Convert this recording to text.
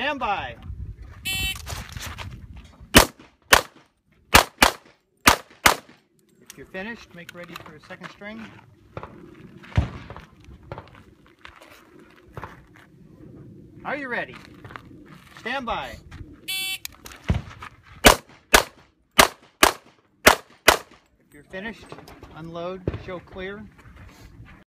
Stand by. If you're finished, make ready for a second string. Are you ready? Stand by. If you're finished, unload, show clear.